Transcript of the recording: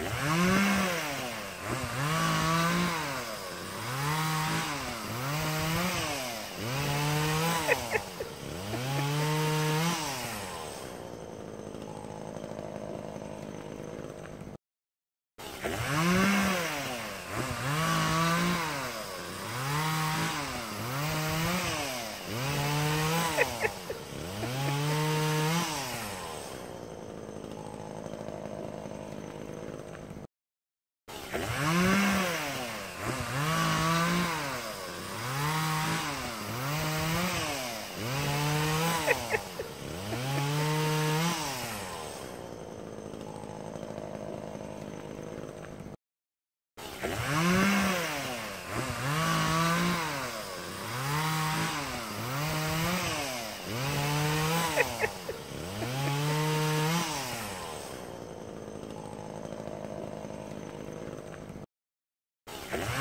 Ha ha ha! Mm-hmm. Ah!